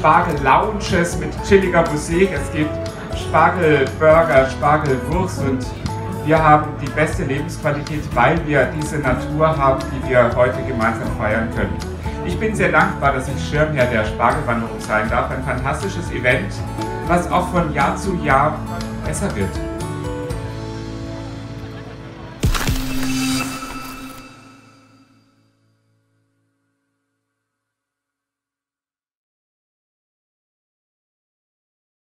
Spargel-Lounges mit chilliger Musik. Es gibt Spargelburger, Spargelwurst und wir haben die beste Lebensqualität, weil wir diese Natur haben, die wir heute gemeinsam feiern können. Ich bin sehr dankbar, dass ich Schirmherr der Spargelwanderung sein darf. Ein fantastisches Event, was auch von Jahr zu Jahr besser wird.